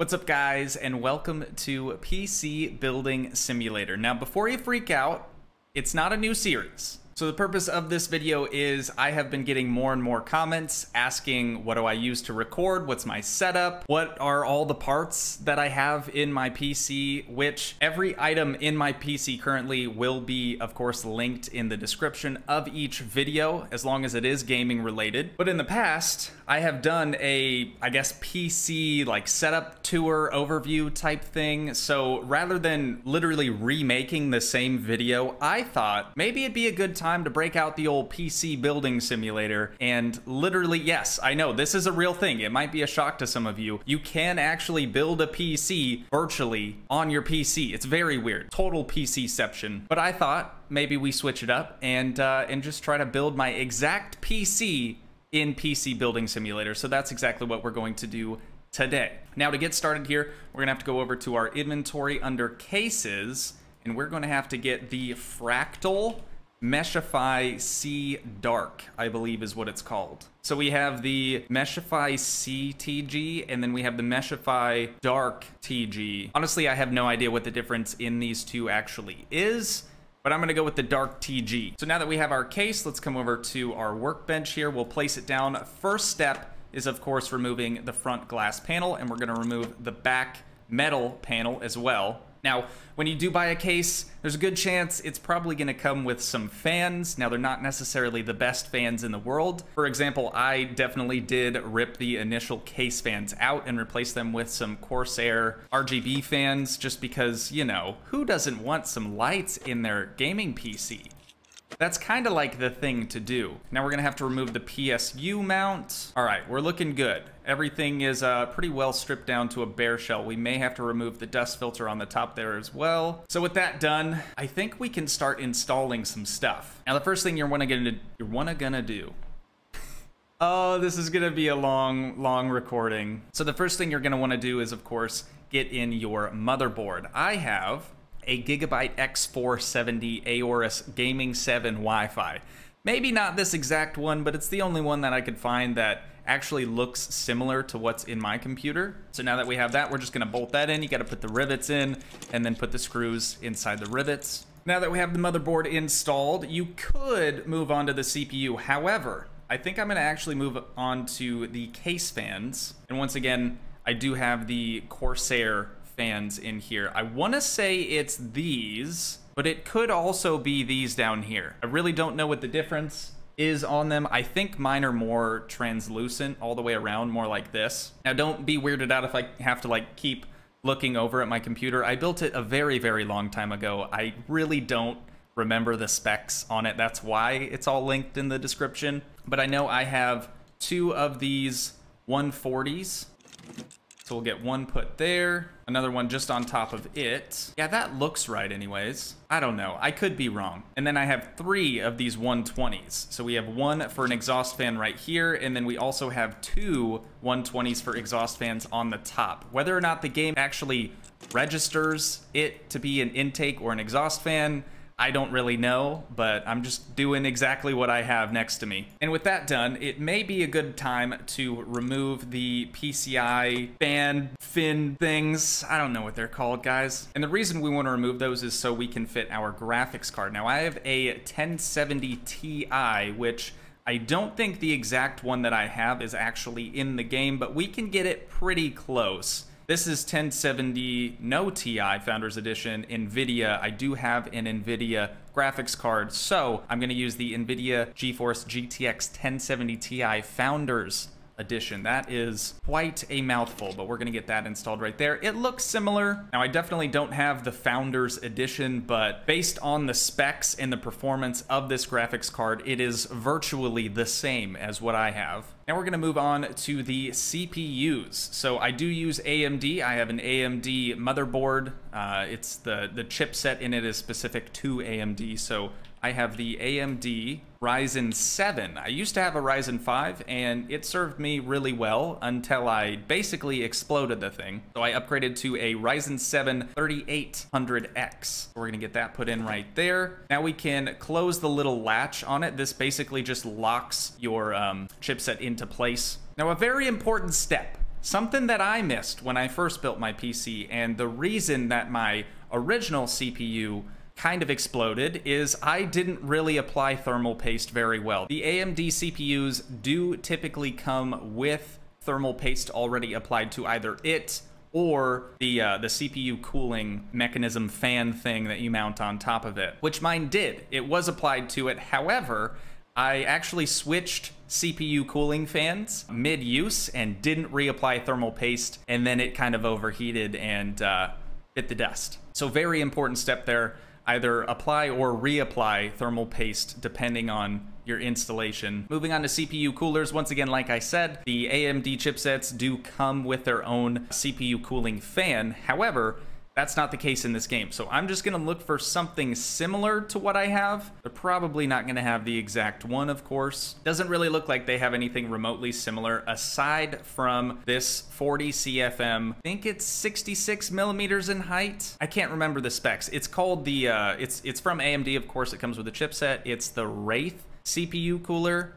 What's up guys and welcome to PC Building Simulator. Now before you freak out, it's not a new series. So the purpose of this video is I have been getting more and more comments asking what do I use to record, what's my setup, what are all the parts that I have in my PC, which every item in my PC currently will be of course linked in the description of each video as long as it is gaming related. But in the past, I have done a, I guess, PC like setup tour overview type thing. So rather than literally remaking the same video, I thought maybe it'd be a good time time to break out the old PC building simulator and literally, yes, I know this is a real thing. It might be a shock to some of you. You can actually build a PC virtually on your PC. It's very weird. Total PCception. But I thought maybe we switch it up and uh, and just try to build my exact PC in PC Building Simulator. So that's exactly what we're going to do today. Now to get started here, we're gonna have to go over to our inventory under cases, and we're gonna have to get the Fractal Meshify C Dark, I believe is what it's called. So we have the Meshify C TG, and then we have the Meshify Dark TG. Honestly, I have no idea what the difference in these two actually is, but I'm gonna go with the Dark TG. So now that we have our case, let's come over to our workbench here. We'll place it down. First step is of course removing the front glass panel, and we're gonna remove the back metal panel as well. Now, when you do buy a case, there's a good chance it's probably going to come with some fans. Now, they're not necessarily the best fans in the world. For example, I definitely did rip the initial case fans out and replace them with some Corsair RGB fans just because, you know, who doesn't want some lights in their gaming PC? That's kind of like the thing to do. Now we're gonna have to remove the PSU mount. All right, we're looking good. Everything is uh, pretty well stripped down to a bare shell. We may have to remove the dust filter on the top there as well. So with that done, I think we can start installing some stuff. Now the first thing you're wanna gonna you're wanna gonna do Oh, this is gonna be a long, long recording. So the first thing you're gonna wanna do is, of course, get in your motherboard. I have a Gigabyte X470 Aorus Gaming 7 Wi-Fi. Maybe not this exact one, but it's the only one that I could find that actually looks similar to what's in my computer. So now that we have that, we're just gonna bolt that in. You gotta put the rivets in and then put the screws inside the rivets. Now that we have the motherboard installed, you could move on to the CPU. However, I think I'm gonna actually move on to the case fans. And once again, I do have the Corsair fans in here. I want to say it's these, but it could also be these down here. I really don't know what the difference is on them. I think mine are more translucent all the way around, more like this. Now don't be weirded out if I have to like keep looking over at my computer. I built it a very, very long time ago. I really don't remember the specs on it. That's why it's all linked in the description. But I know I have two of these 140s so we'll get one put there, another one just on top of it. Yeah, that looks right anyways. I don't know, I could be wrong. And then I have three of these 120s. So we have one for an exhaust fan right here, and then we also have two 120s for exhaust fans on the top. Whether or not the game actually registers it to be an intake or an exhaust fan, I don't really know, but I'm just doing exactly what I have next to me. And with that done, it may be a good time to remove the PCI fan fin things. I don't know what they're called, guys. And the reason we want to remove those is so we can fit our graphics card. Now, I have a 1070 Ti, which I don't think the exact one that I have is actually in the game, but we can get it pretty close. This is 1070 no TI Founders Edition NVIDIA. I do have an NVIDIA graphics card, so I'm gonna use the NVIDIA GeForce GTX 1070 Ti Founders edition. That is quite a mouthful, but we're gonna get that installed right there. It looks similar. Now, I definitely don't have the Founders edition, but based on the specs and the performance of this graphics card, it is virtually the same as what I have. Now we're gonna move on to the CPUs. So I do use AMD. I have an AMD motherboard. Uh, it's the, the chipset in it is specific to AMD, so I have the AMD Ryzen 7. I used to have a Ryzen 5 and it served me really well until I basically exploded the thing. So I upgraded to a Ryzen 7 3800X. We're gonna get that put in right there. Now we can close the little latch on it. This basically just locks your um, chipset into place. Now a very important step something that I missed when I first built my PC, and the reason that my original CPU kind of exploded is I didn't really apply thermal paste very well. The AMD CPUs do typically come with thermal paste already applied to either it or the uh, the CPU cooling mechanism fan thing that you mount on top of it, which mine did. It was applied to it. However, I actually switched CPU cooling fans mid-use and didn't reapply thermal paste, and then it kind of overheated and uh, bit the dust. So very important step there. Either apply or reapply thermal paste depending on your installation. Moving on to CPU coolers, once again, like I said, the AMD chipsets do come with their own CPU cooling fan. However, that's not the case in this game. So I'm just going to look for something similar to what I have. They're probably not going to have the exact one, of course. Doesn't really look like they have anything remotely similar aside from this 40 CFM. I think it's 66 millimeters in height. I can't remember the specs. It's called the, uh, it's, it's from AMD, of course. It comes with a chipset. It's the Wraith CPU cooler.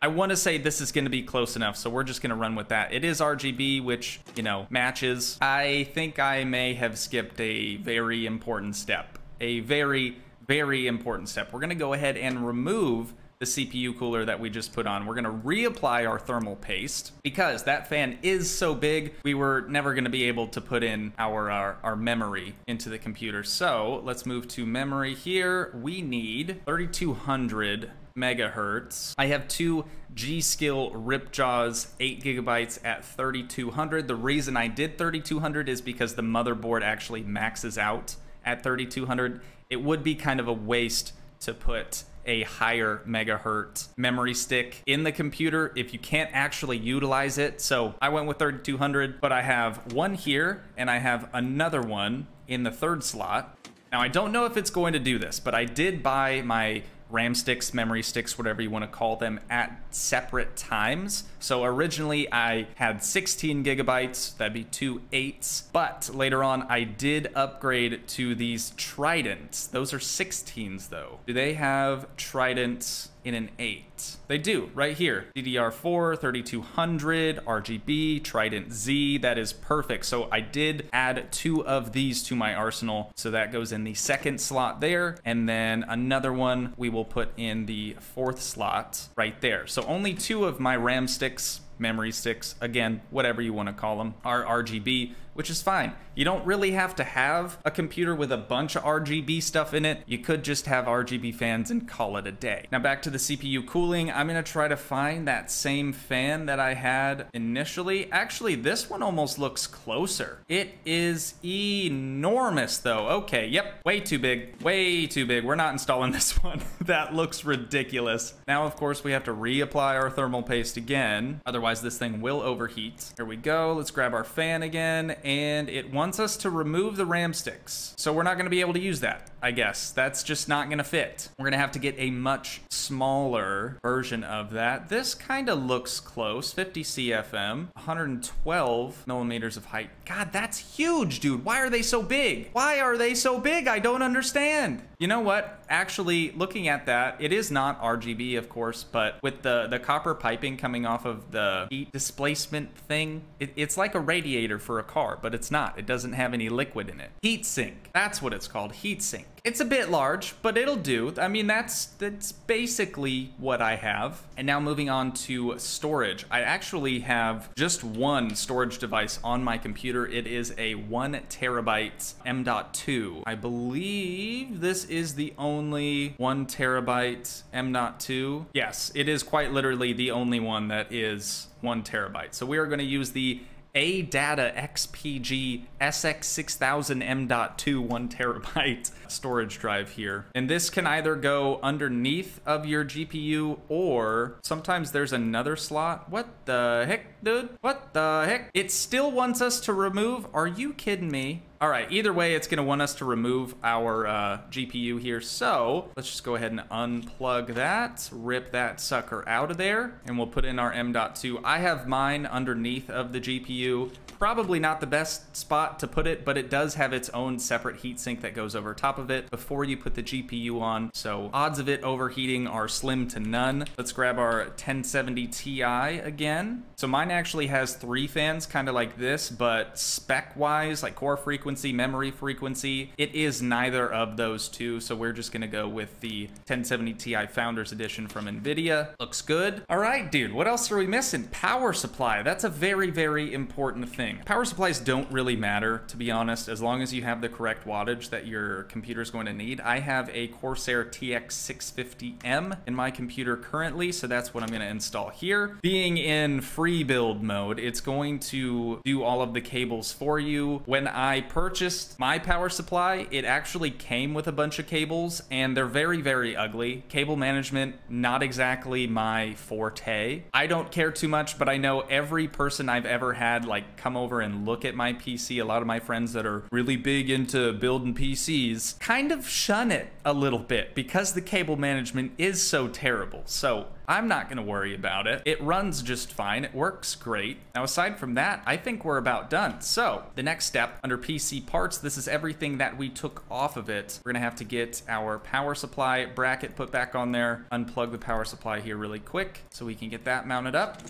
I want to say this is going to be close enough, so we're just going to run with that. It is RGB, which, you know, matches. I think I may have skipped a very important step. A very, very important step. We're going to go ahead and remove the CPU cooler that we just put on. We're gonna reapply our thermal paste because that fan is so big, we were never gonna be able to put in our, our, our memory into the computer. So let's move to memory here. We need 3200 megahertz. I have two G.Skill Ripjaws 8 gigabytes at 3200. The reason I did 3200 is because the motherboard actually maxes out at 3200. It would be kind of a waste to put a higher megahertz memory stick in the computer if you can't actually utilize it. So I went with 3200, but I have one here and I have another one in the third slot. Now I don't know if it's going to do this, but I did buy my RAM sticks, memory sticks, whatever you want to call them, at separate times. So originally I had 16 gigabytes, that'd be two eights, but later on I did upgrade to these Tridents. Those are 16s though. Do they have Tridents in an 8. They do, right here. DDR4, 3200, RGB, Trident Z, that is perfect. So I did add two of these to my arsenal. So that goes in the second slot there. And then another one we will put in the fourth slot right there. So only two of my RAM sticks memory sticks, again, whatever you want to call them, are RGB, which is fine. You don't really have to have a computer with a bunch of RGB stuff in it. You could just have RGB fans and call it a day. Now back to the CPU cooling, I'm gonna try to find that same fan that I had initially. Actually, this one almost looks closer. It is enormous though. Okay, yep, way too big, way too big. We're not installing this one. that looks ridiculous. Now, of course, we have to reapply our thermal paste again. Otherwise, this thing will overheat. Here we go. Let's grab our fan again and it wants us to remove the RAM sticks. So we're not gonna be able to use that, I guess. That's just not gonna fit. We're gonna have to get a much smaller version of that. This kind of looks close, 50 CFM, 112 millimeters of height. God, that's huge, dude. Why are they so big? Why are they so big? I don't understand. You know what? Actually, looking at that, it is not RGB, of course, but with the, the copper piping coming off of the heat displacement thing, it, it's like a radiator for a car but it's not. It doesn't have any liquid in it. Heat sink. That's what it's called, heat sink. It's a bit large, but it'll do. I mean, that's that's basically what I have. And now moving on to storage. I actually have just one storage device on my computer. It is a one terabyte M.2. I believe this is the only one terabyte M.2. Yes, it is quite literally the only one that is one terabyte. So we are going to use the ADATA XPG SX6000M.2 1 terabyte storage drive here. And this can either go underneath of your GPU or sometimes there's another slot. What the heck, dude? What the heck? It still wants us to remove. Are you kidding me? All right, either way, it's gonna want us to remove our uh, GPU here. So let's just go ahead and unplug that, rip that sucker out of there, and we'll put in our M.2. I have mine underneath of the GPU probably not the best spot to put it, but it does have its own separate heatsink that goes over top of it before you put the GPU on. So odds of it overheating are slim to none. Let's grab our 1070 Ti again. So mine actually has three fans, kind of like this, but spec-wise, like core frequency, memory frequency, it is neither of those two. So we're just gonna go with the 1070 Ti Founders Edition from NVIDIA. Looks good. All right, dude, what else are we missing? Power supply. That's a very, very important thing. Power supplies don't really matter, to be honest, as long as you have the correct wattage that your computer is going to need. I have a Corsair TX650M in my computer currently, so that's what I'm gonna install here. Being in free build mode, it's going to do all of the cables for you. When I purchased my power supply, it actually came with a bunch of cables and they're very, very ugly. Cable management, not exactly my forte. I don't care too much, but I know every person I've ever had like come over and look at my PC, a lot of my friends that are really big into building PCs, kind of shun it a little bit because the cable management is so terrible. So I'm not gonna worry about it. It runs just fine, it works great. Now aside from that, I think we're about done. So the next step under PC parts, this is everything that we took off of it. We're gonna have to get our power supply bracket put back on there, unplug the power supply here really quick so we can get that mounted up.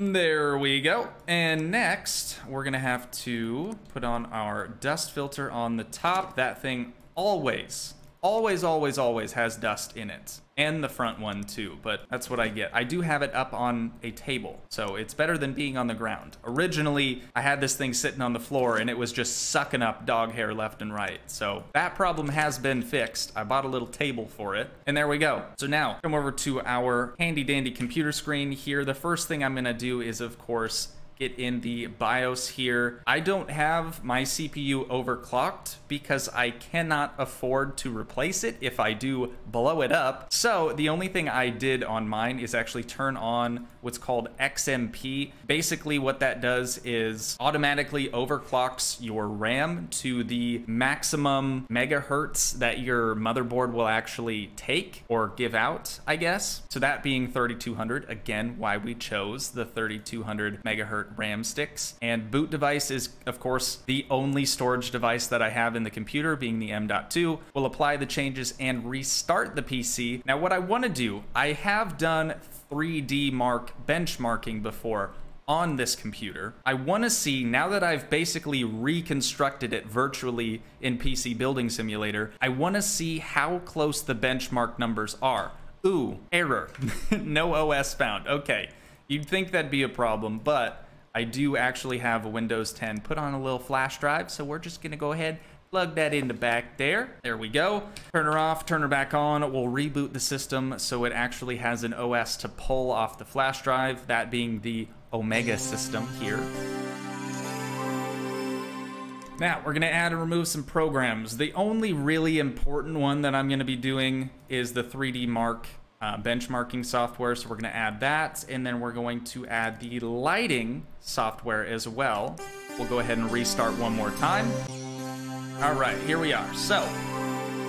There we go. And next, we're gonna have to put on our dust filter on the top. That thing always, always, always, always has dust in it and the front one too, but that's what I get. I do have it up on a table, so it's better than being on the ground. Originally, I had this thing sitting on the floor and it was just sucking up dog hair left and right. So that problem has been fixed. I bought a little table for it, and there we go. So now, come over to our handy dandy computer screen here. The first thing I'm gonna do is, of course, get in the BIOS here. I don't have my CPU overclocked because I cannot afford to replace it if I do blow it up. So the only thing I did on mine is actually turn on what's called XMP. Basically what that does is automatically overclocks your RAM to the maximum megahertz that your motherboard will actually take or give out, I guess. So that being 3200, again, why we chose the 3200 megahertz RAM sticks. And boot device is, of course, the only storage device that I have in the computer, being the M.2. We'll apply the changes and restart the PC. Now, what I want to do, I have done 3D Mark benchmarking before on this computer. I want to see, now that I've basically reconstructed it virtually in PC Building Simulator, I want to see how close the benchmark numbers are. Ooh, error. no OS found. Okay. You'd think that'd be a problem, but I do actually have a Windows 10 put on a little flash drive, so we're just gonna go ahead, plug that in the back there. There we go. Turn her off, turn her back on. We'll reboot the system so it actually has an OS to pull off the flash drive, that being the Omega system here. Now, we're gonna add and remove some programs. The only really important one that I'm gonna be doing is the 3D Mark uh, benchmarking software. So we're going to add that. And then we're going to add the lighting software as well. We'll go ahead and restart one more time. All right, here we are. So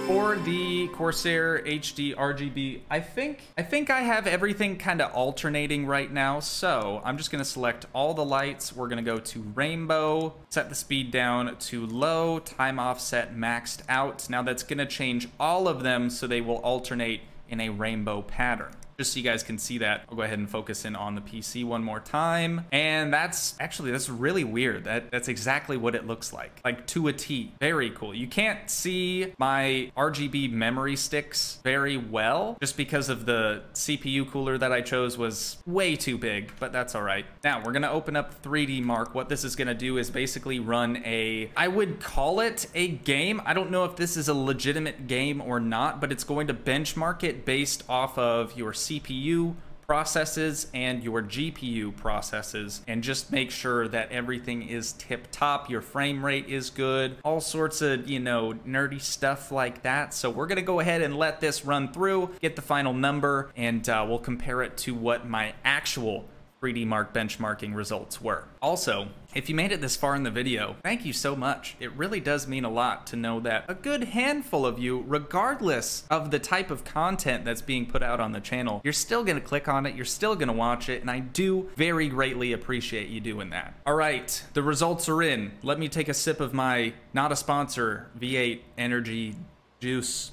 for the Corsair HD RGB, I think I think I have everything kind of alternating right now. So I'm just gonna select all the lights. We're gonna go to rainbow, set the speed down to low, time offset maxed out. Now that's gonna change all of them so they will alternate in a rainbow pattern just so you guys can see that. I'll go ahead and focus in on the PC one more time. And that's actually, that's really weird. That That's exactly what it looks like, like to a T. Very cool. You can't see my RGB memory sticks very well just because of the CPU cooler that I chose was way too big, but that's all right. Now we're gonna open up 3D Mark. What this is gonna do is basically run a, I would call it a game. I don't know if this is a legitimate game or not, but it's going to benchmark it based off of your CPU processes and your GPU processes and just make sure that everything is tip top, your frame rate is good, all sorts of, you know, nerdy stuff like that. So we're gonna go ahead and let this run through, get the final number, and uh, we'll compare it to what my actual 3D Mark benchmarking results were. Also, If you made it this far in the video, thank you so much. It really does mean a lot to know that a good handful of you, regardless of the type of content that's being put out on the channel, you're still gonna click on it, you're still gonna watch it, and I do very greatly appreciate you doing that. All right, the results are in. Let me take a sip of my, not a sponsor, V8 Energy Juice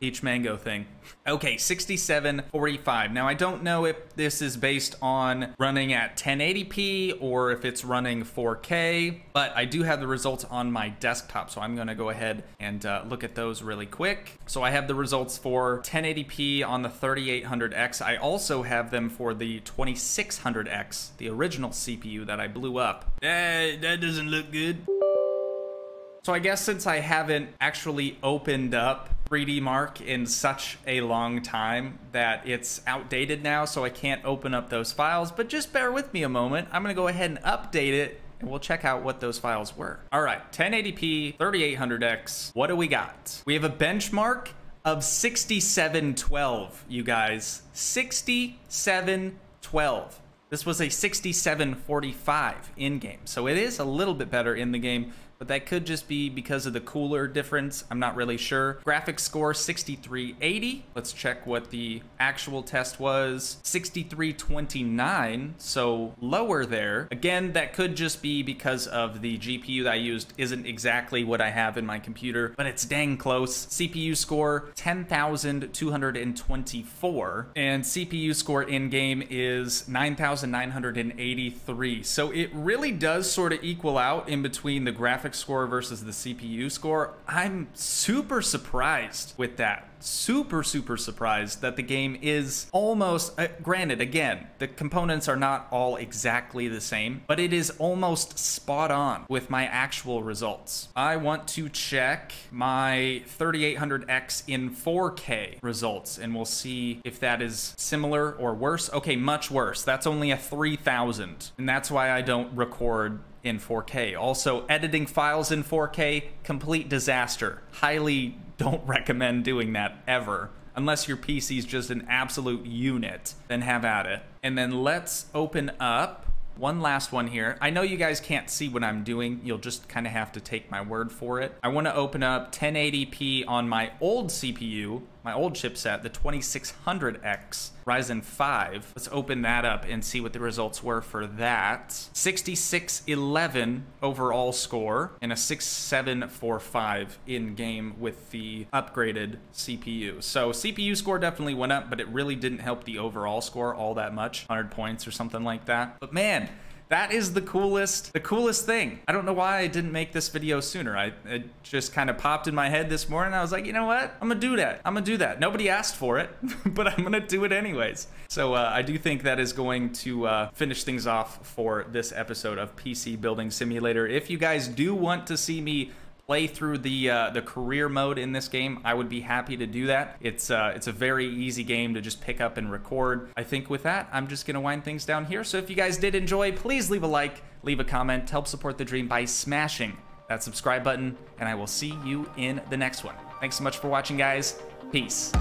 each mango thing. Okay, 6745. Now I don't know if this is based on running at 1080p or if it's running 4K, but I do have the results on my desktop, so I'm gonna go ahead and uh, look at those really quick. So I have the results for 1080p on the 3800X. I also have them for the 2600X, the original CPU that I blew up. Uh, that doesn't look good. So I guess since I haven't actually opened up 3D Mark in such a long time that it's outdated now, so I can't open up those files, but just bear with me a moment. I'm gonna go ahead and update it and we'll check out what those files were. All right, 1080p, 3800X, what do we got? We have a benchmark of 6712, you guys. 6712. This was a 6745 in-game, so it is a little bit better in the game, but that could just be because of the cooler difference. I'm not really sure. Graphics score 6380. Let's check what the actual test was. 6329, so lower there. Again, that could just be because of the GPU that I used isn't exactly what I have in my computer, but it's dang close. CPU score 10,224, and CPU score in-game is 9,983. So it really does sort of equal out in between the graphics graphics score versus the CPU score, I'm super surprised with that super, super surprised that the game is almost, uh, granted, again, the components are not all exactly the same, but it is almost spot on with my actual results. I want to check my 3800X in 4K results, and we'll see if that is similar or worse. Okay, much worse. That's only a 3000, and that's why I don't record in 4K. Also, editing files in 4K, complete disaster. Highly don't recommend doing that ever. Unless your PC is just an absolute unit, then have at it. And then let's open up one last one here. I know you guys can't see what I'm doing. You'll just kind of have to take my word for it. I want to open up 1080p on my old CPU, my old chipset, the 2600X Ryzen 5. Let's open that up and see what the results were for that. 6611 overall score and a 6745 in game with the upgraded CPU. So CPU score definitely went up, but it really didn't help the overall score all that much, 100 points or something like that. But man, that is the coolest, the coolest thing. I don't know why I didn't make this video sooner. I it just kind of popped in my head this morning. I was like, you know what? I'm gonna do that. I'm gonna do that. Nobody asked for it, but I'm gonna do it anyways. So uh, I do think that is going to uh, finish things off for this episode of PC Building Simulator. If you guys do want to see me play through the uh, the career mode in this game, I would be happy to do that. It's uh, it's a very easy game to just pick up and record. I think with that, I'm just gonna wind things down here. So if you guys did enjoy, please leave a like, leave a comment, help support the dream by smashing that subscribe button, and I will see you in the next one. Thanks so much for watching, guys. Peace.